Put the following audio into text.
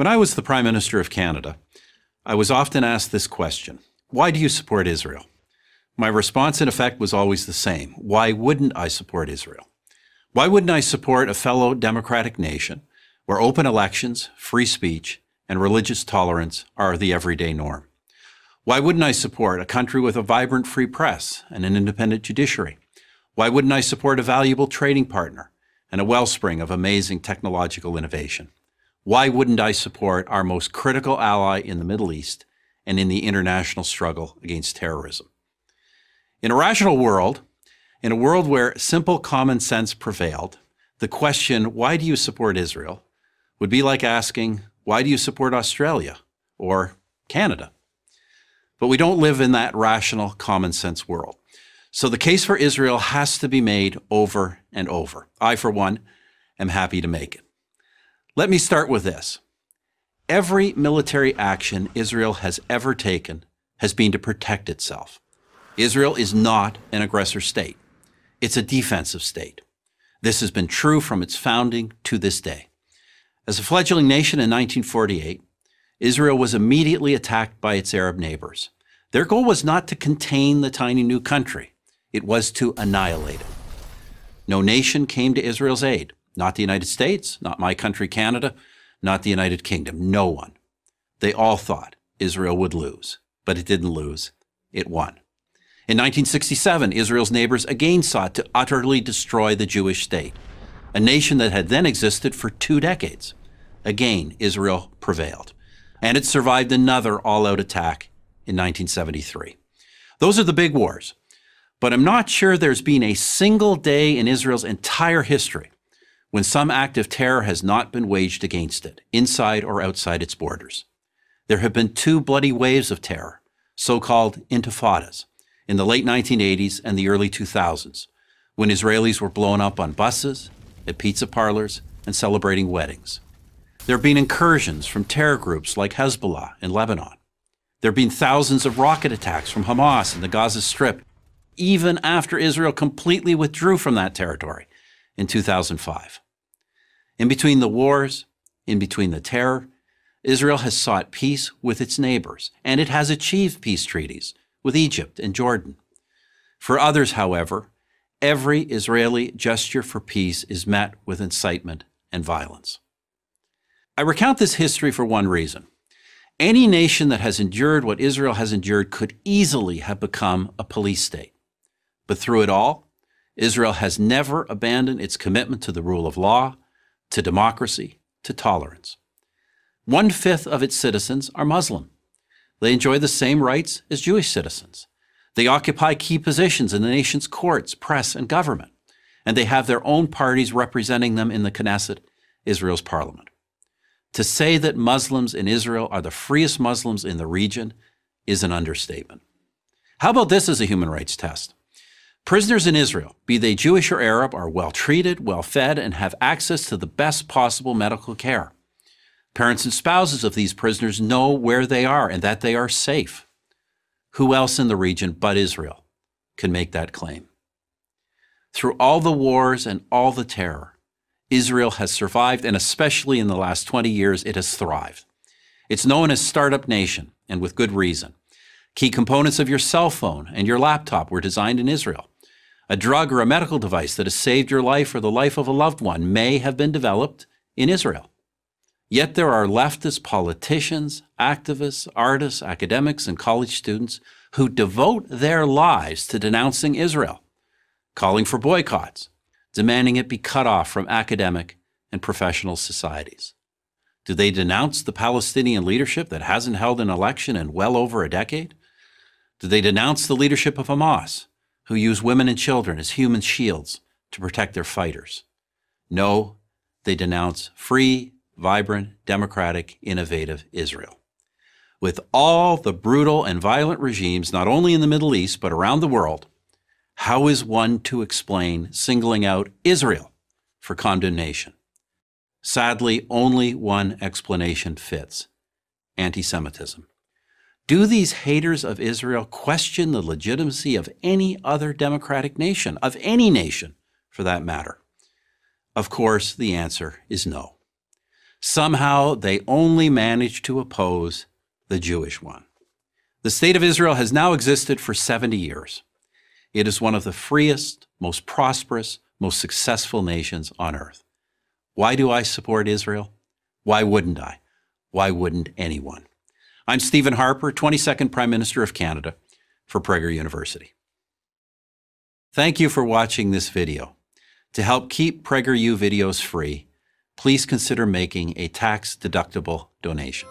When I was the Prime Minister of Canada, I was often asked this question Why do you support Israel? My response, in effect, was always the same Why wouldn't I support Israel? Why wouldn't I support a fellow democratic nation where open elections, free speech, and religious tolerance are the everyday norm? Why wouldn't I support a country with a vibrant free press and an independent judiciary? Why wouldn't I support a valuable trading partner and a wellspring of amazing technological innovation? Why wouldn't I support our most critical ally in the Middle East and in the international struggle against terrorism? In a rational world, in a world where simple common sense prevailed, the question, why do you support Israel, would be like asking, why do you support Australia or Canada? But we don't live in that rational common sense world. So the case for Israel has to be made over and over. I, for one, am happy to make it. Let me start with this. Every military action Israel has ever taken has been to protect itself. Israel is not an aggressor state. It's a defensive state. This has been true from its founding to this day. As a fledgling nation in 1948, Israel was immediately attacked by its Arab neighbors. Their goal was not to contain the tiny new country, it was to annihilate it. No nation came to Israel's aid. Not the United States, not my country, Canada, not the United Kingdom. No one. They all thought Israel would lose, but it didn't lose. It won. In 1967, Israel's neighbors again sought to utterly destroy the Jewish state, a nation that had then existed for two decades. Again, Israel prevailed, and it survived another all out attack in 1973. Those are the big wars, but I'm not sure there's been a single day in Israel's entire history when some act of terror has not been waged against it, inside or outside its borders. There have been two bloody waves of terror, so called intifadas, in the late 1980s and the early 2000s, when Israelis were blown up on buses, at pizza parlors, and celebrating weddings. There have been incursions from terror groups like Hezbollah in Lebanon. There have been thousands of rocket attacks from Hamas in the Gaza Strip, even after Israel completely withdrew from that territory in 2005. In between the wars, in between the terror, Israel has sought peace with its neighbors, and it has achieved peace treaties with Egypt and Jordan. For others, however, every Israeli gesture for peace is met with incitement and violence. I recount this history for one reason. Any nation that has endured what Israel has endured could easily have become a police state. But through it all, Israel has never abandoned its commitment to the rule of law, to democracy, to tolerance. One fifth of its citizens are Muslim. They enjoy the same rights as Jewish citizens. They occupy key positions in the nation's courts, press, and government, and they have their own parties representing them in the Knesset, Israel's parliament. To say that Muslims in Israel are the freest Muslims in the region is an understatement. How about this as a human rights test? Prisoners in Israel, be they Jewish or Arab, are well treated, well fed, and have access to the best possible medical care. Parents and spouses of these prisoners know where they are and that they are safe. Who else in the region but Israel can make that claim? Through all the wars and all the terror, Israel has survived, and especially in the last 20 years, it has thrived. It's known as Startup Nation, and with good reason. Key components of your cell phone and your laptop were designed in Israel. A drug or a medical device that has saved your life or the life of a loved one may have been developed in Israel. Yet there are leftist politicians, activists, artists, academics, and college students who devote their lives to denouncing Israel, calling for boycotts, demanding it be cut off from academic and professional societies. Do they denounce the Palestinian leadership that hasn't held an election in well over a decade? Do they denounce the leadership of Hamas, who use women and children as human shields to protect their fighters? No, they denounce free, vibrant, democratic, innovative Israel. With all the brutal and violent regimes, not only in the Middle East, but around the world, how is one to explain singling out Israel for condemnation? Sadly, only one explanation fits anti Semitism. Do these haters of Israel question the legitimacy of any other democratic nation, of any nation for that matter? Of course, the answer is no. Somehow they only manage to oppose the Jewish one. The State of Israel has now existed for 70 years. It is one of the freest, most prosperous, most successful nations on earth. Why do I support Israel? Why wouldn't I? Why wouldn't anyone? I'm Stephen Harper, 22nd Prime Minister of Canada for Prager University. Thank you for watching this video. To help keep PragerU videos free, please consider making a tax-deductible donation.